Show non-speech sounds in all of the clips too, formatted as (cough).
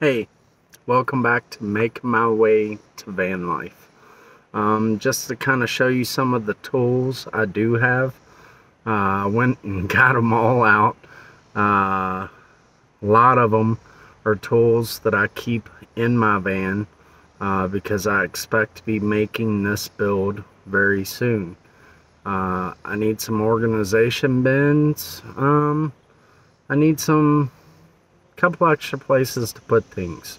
Hey, welcome back to Make My Way to Van Life. Um, just to kind of show you some of the tools I do have. Uh, I went and (laughs) got them all out. Uh, a lot of them are tools that I keep in my van uh, because I expect to be making this build very soon. Uh, I need some organization bins. Um, I need some couple extra places to put things.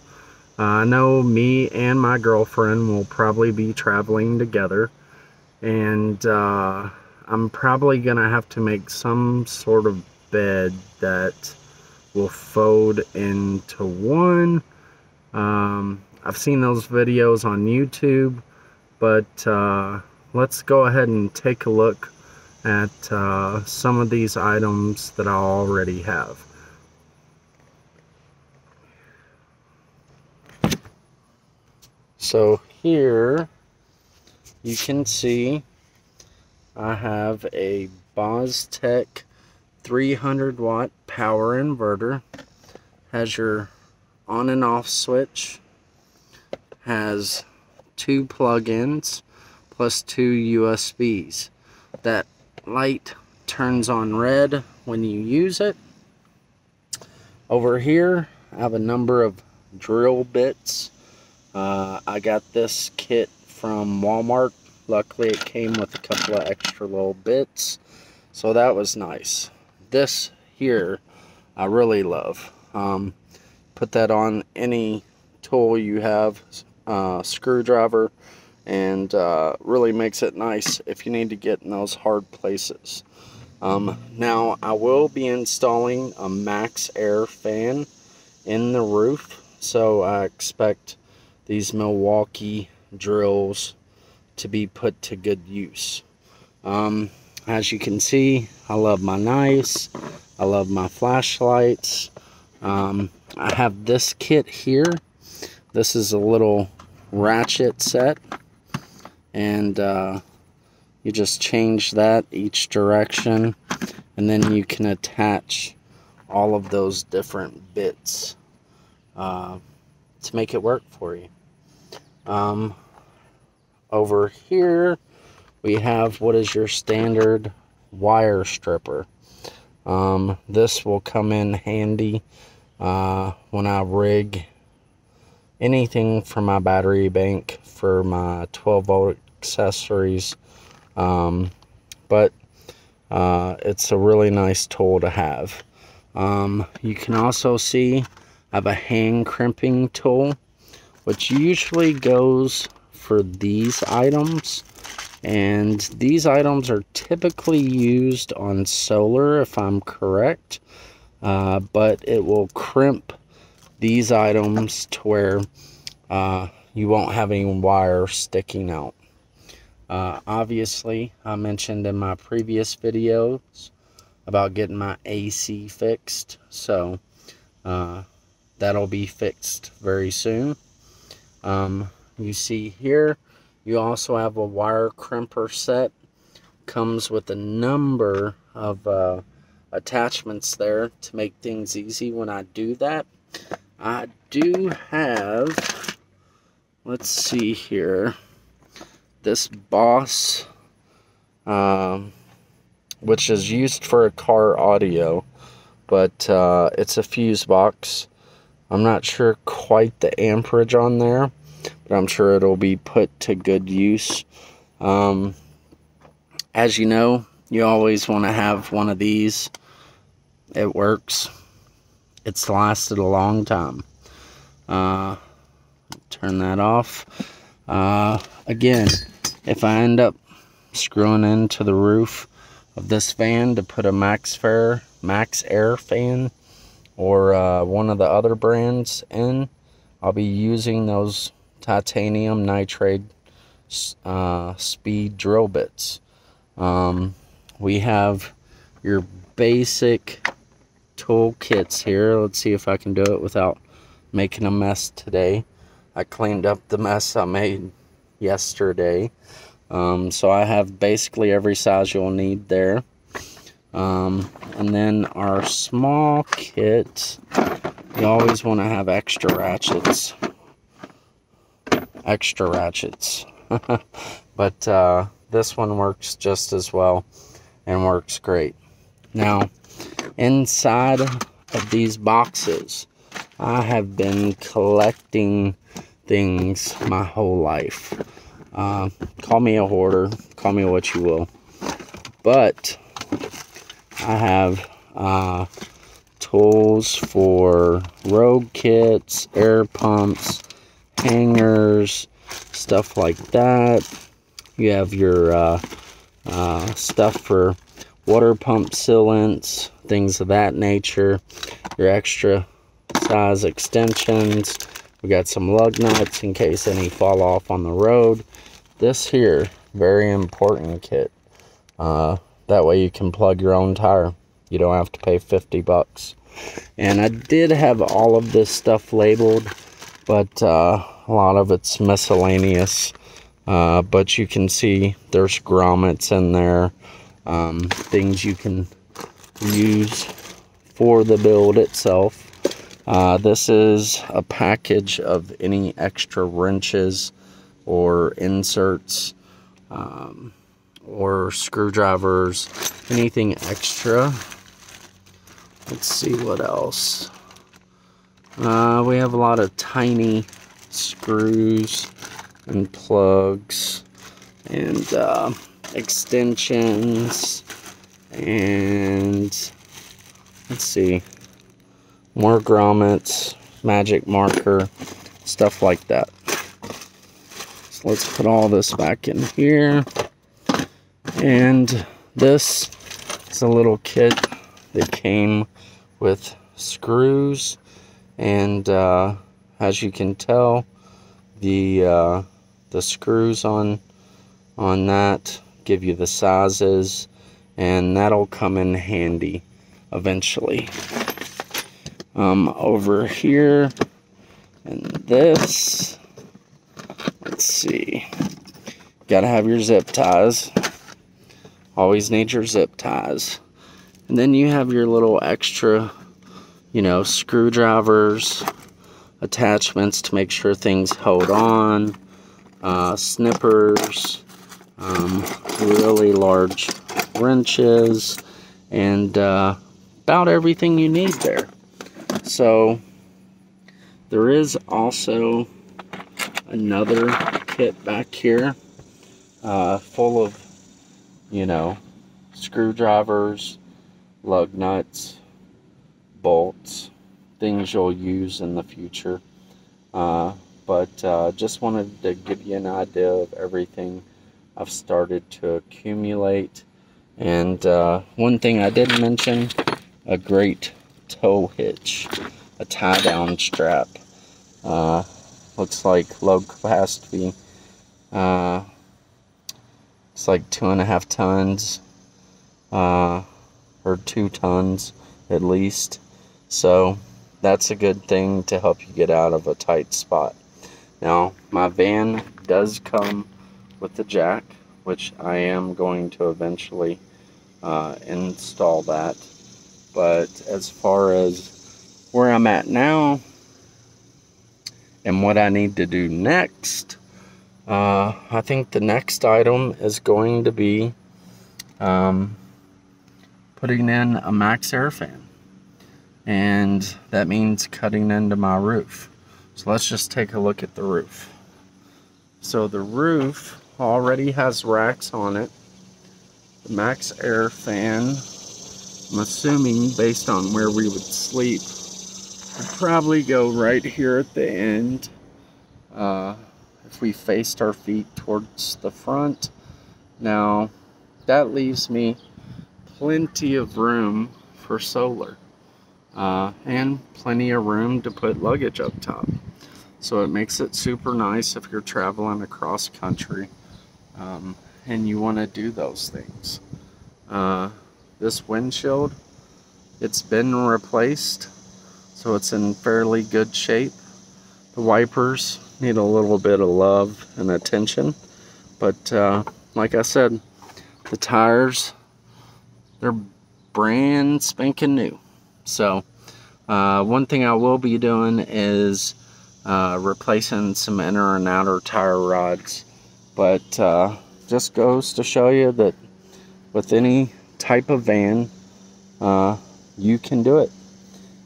Uh, I know me and my girlfriend will probably be traveling together, and uh, I'm probably gonna have to make some sort of bed that will fold into one. Um, I've seen those videos on YouTube, but uh, let's go ahead and take a look at uh, some of these items that I already have. So here you can see I have a Bestek 300 watt power inverter. Has your on and off switch. Has two plug-ins plus two USBs. That light turns on red when you use it. Over here I have a number of drill bits uh, I got this kit from Walmart. Luckily, it came with a couple of extra little bits. So that was nice. This here, I really love. Um, put that on any tool you have, uh, screwdriver, and uh, really makes it nice if you need to get in those hard places. Um, now, I will be installing a Maxxair fan in the roof, so I expect these Milwaukee drills to be put to good use. Um, as you can see, I love my knives. I love my flashlights. Um, I have this kit here. This is a little ratchet set. And uh, you just change that each direction. And then you can attach all of those different bits uh, to make it work for you. Um, over here, we have what is your standard wire stripper. Um, this will come in handy uh, when I rig anything for my battery bank for my 12 volt accessories. Um, but uh, it's a really nice tool to have. Um, you can also see Have a hand crimping tool which usually goes for these items. And these items are typically used on solar, if I'm correct. Uh, but it will crimp these items to where uh, you won't have any wire sticking out. Uh, obviously, I mentioned in my previous videos about getting my AC fixed. So, uh, that'll be fixed very soon. Um, you see here, you also have a wire crimper set. Comes with a number of uh, attachments there to make things easy when I do that. I do have, let's see here, this Boss, um, which is used for a car audio, but uh, it's a fuse box. I'm not sure quite the amperage on there, but I'm sure it'll be put to good use. Um, as you know, you always want to have one of these. It works. It's lasted a long time. Uh, turn that off. Uh, again, if I end up screwing into the roof of this fan to put a Max Fair, Maxxair fan, or uh, one of the other brands in, I'll be using those titanium nitride uh, speed drill bits. Um, we have your basic tool kits here. Let's see if I can do it without making a mess today. I cleaned up the mess I made yesterday. Um, so I have basically every size you'll need there. Um, and then our small kit you always want to have extra ratchets. Extra ratchets. (laughs) but uh, this one works just as well and works great. Now, inside of these boxes, I have been collecting things my whole life. Uh, call me a hoarder, call me what you will. But I have uh, tools for rogue kits, air pumps, hangers, stuff like that. You have your uh, uh, stuff for water pump sealants, things of that nature. Your extra size extensions. We got some lug nuts in case any fall off on the road. This here, very important kit. Uh, that way you can plug your own tire. You don't have to pay 50 bucks. And I did have all of this stuff labeled, but uh, a lot of it's miscellaneous. Uh, but you can see there's grommets in there, um, things you can use for the build itself. Uh, this is a package of any extra wrenches or inserts um, or screwdrivers, anything extra. Let's see what else. Uh, we have a lot of tiny screws and plugs and uh, extensions and let's see more grommets magic marker stuff like that so let's put all this back in here and this is a little kit that came with screws. And uh, as you can tell the uh, the screws on on that give you the sizes. And that'll come in handy eventually. Um, over here and this let's see. Gotta have your zip ties always need your zip ties and then you have your little extra you know screwdrivers attachments to make sure things hold on uh, snippers, um, really large wrenches, and uh, about everything you need there. So there is also another kit back here uh, full of, you know, screwdrivers, lug nuts, bolts, things you'll use in the future. Uh, but uh, just wanted to give you an idea of everything I've started to accumulate. And uh, one thing I didn't mention, a great tow hitch, a tie down strap. Uh, looks like low capacity. It's like two and a half tons, uh, or two tons at least. So that's a good thing to help you get out of a tight spot. Now, my van does come with the jack, which I am going to eventually uh, install that. But as far as where I'm at now and what I need to do next, uh, I think the next item is going to be um, putting in a Maxxair fan. And that means cutting into my roof. So let's just take a look at the roof. So the roof already has racks on it. The Maxxair fan, I'm assuming based on where we would sleep, would probably go right here at the end. Uh, if we faced our feet towards the front. Now, that leaves me plenty of room for solar. Uh, and plenty of room to put luggage up top. So it makes it super nice if you're traveling across country um, and you want to do those things. Uh, this windshield, it's been replaced, so it's in fairly good shape. The wipers need a little bit of love and attention, but uh, like I said, the tires, they're brand spanking new. So Uh, one thing I will be doing is uh, replacing some inner and outer tire rods. But uh, just goes to show you that with any type of van, uh, you can do it.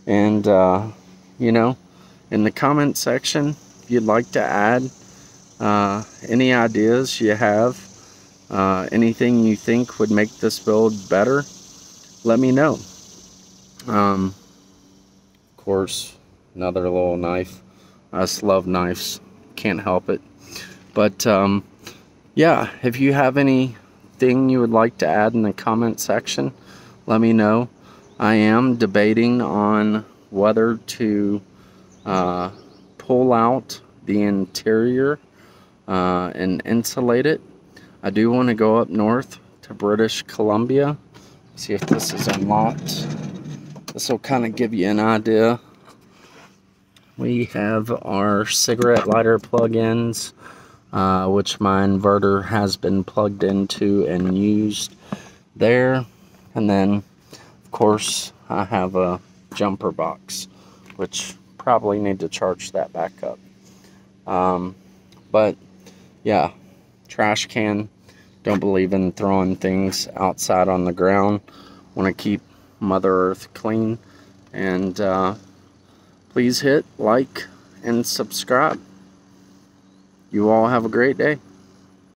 And, uh, you know, in the comment section, you'd like to add uh, any ideas you have, uh, anything you think would make this build better, let me know. Um, of course, another little knife. I just love knives. Can't help it. But, um, yeah, if you have anything you would like to add in the comment section, let me know. I am debating on whether to uh, pull out the interior uh, and insulate it. I do want to go up north to British Columbia. See if this is unlocked. This will kind of give you an idea. We have our cigarette lighter plug-ins, uh, which my inverter has been plugged into and used there. And then, of course, I have a jumper box, which probably need to charge that back up. Um, but yeah, trash can. Don't believe in throwing things outside on the ground. Want to keep Mother Earth clean. And uh, please hit like and subscribe. You all have a great day.